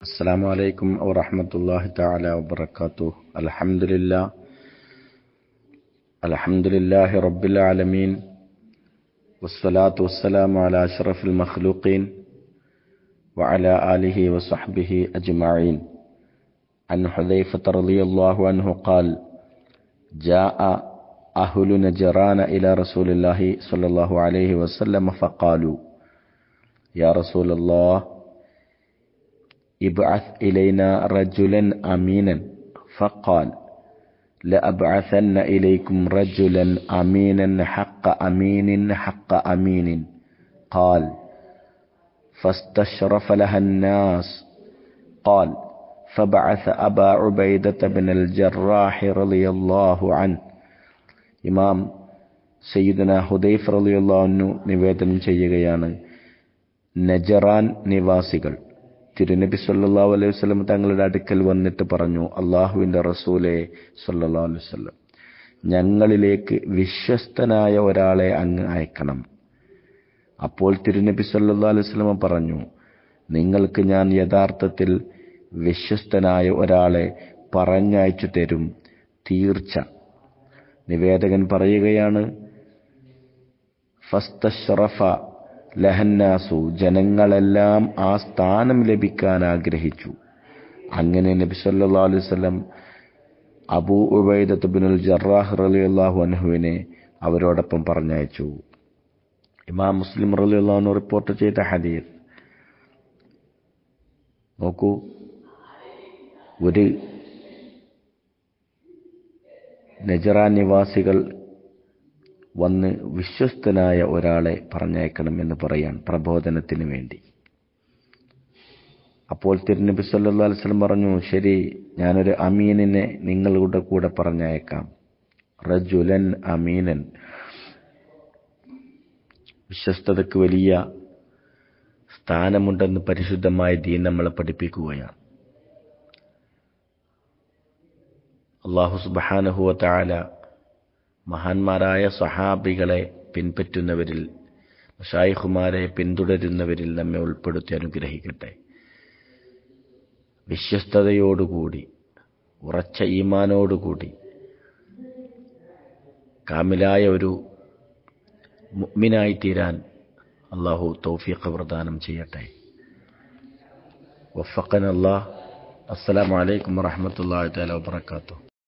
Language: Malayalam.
السلام عليكم ورحمة الله تعالى وبركاته. الحمد لله. الحمد لله رب العالمين. والصلاة والسلام على أشرف المخلوقين وعلى آله وصحبه أجمعين. عن حذيفة رضي الله عنه قال جاء أهل نجران إلى رسول الله صلى الله عليه وسلم فقالوا يا رسول الله ابعث إلينا رجلا أمينا فقال لأبعثن إليكم رجلا أمينا حق أمين حق أمين قال فاستشرف لها الناس قال فبعث أبا عبيدة بن الجراح رضي الله عنه ഇമാം സയ്യിദന ഹുദൈഫ് റളിയല്ലാഹു നിവേദനം ചെയ്യുകയാണ് നജറാൻ നിവാസികൾ തിരുനബി സല്ലല്ലാഹു അലൈഹി വസല്ലം തങ്ങളുടെ അടുക്കൽ വന്നിട്ട് പറഞ്ഞു അള്ളാഹുവിന്റെ റസൂലെ സല്ലാ അലൈഹി വസല്ലം ഞങ്ങളിലേക്ക് വിശ്വസ്തനായ ഒരാളെ അങ്ങ് അയക്കണം. അപ്പോൾ തിരുനബി സല്ലാ അലൈഹി വസല്ലം പറഞ്ഞു നിങ്ങൾക്ക് ഞാൻ യഥാർത്ഥത്തിൽ വിശ്വസ്തനായ ഒരാളെ പറഞ്ഞയച്ചു തരും തീർച്ച. നിവേദകൻ പറയുകയാണ് ഫസ്തഷ്റഫ ലഹന്നാസു ജനങ്ങളെല്ലാം ആ സ്ഥാനം ലഭിക്കാൻ ആഗ്രഹിച്ചു. അങ്ങനെ നബി സല്ലാ അലൈഹി സ്വലം അബൂ ഉബൈദത്ത് ബിനുൽ ജറാഹ് അള്ളാഹു അനഹുവിനെ അവരോടൊപ്പം പറഞ്ഞയച്ചു. ഇമാം മുസ്ലിം റലി അൻഹു റിപ്പോർട്ട് ചെയ്ത ഹദീസ്. നോക്കൂ. ഒരു നജറ നിവാസികൾ വന്ന് വിശ്വസ്തനായ ഒരാളെ പറഞ്ഞയക്കണം എന്ന് പറയാൻ പ്രബോധനത്തിന് വേണ്ടി. അപ്പോൾ തിരുനബി സല്ലല്ലാഹു അലൈഹി വസല്ലം പറഞ്ഞു ശരി ഞാനൊരു അമീനിനെ നിങ്ങളുടെ കൂടെ പറഞ്ഞയക്കാം. റജുലൻ അമീനൻ. വിശ്വസ്തതയ്ക്ക് വലിയ സ്ഥാനമുണ്ടെന്ന് പരിശുദ്ധമായ ദീൻ നമ്മളെ പഠിപ്പിക്കുകയാണ്. അള്ളാഹു സുബാനഹുവ താല മഹാന്മാരായ സഹാബികളെ പിൻപറ്റുന്നവരിൽ ഷായിഖുമാരെ പിന്തുടരുന്നവരിൽ നമ്മെ ഉൾപ്പെടുത്തി അനുഗ്രഹിക്കട്ടെ. വിശ്വസ്തതയോടുകൂടി ഉറച്ച ഈമാനോടുകൂടി കാമിലായ ഒരു മുഗ്മിനായി തീരാൻ അള്ളാഹു തൗഫീഖ് പ്രദാനം ചെയ്യട്ടെ. വഫക്കൻ അള്ളാഹ് അസ്സലാമു അലൈക്കും വറഹമത്തല്ലാ തആല വബറകാതുഹു.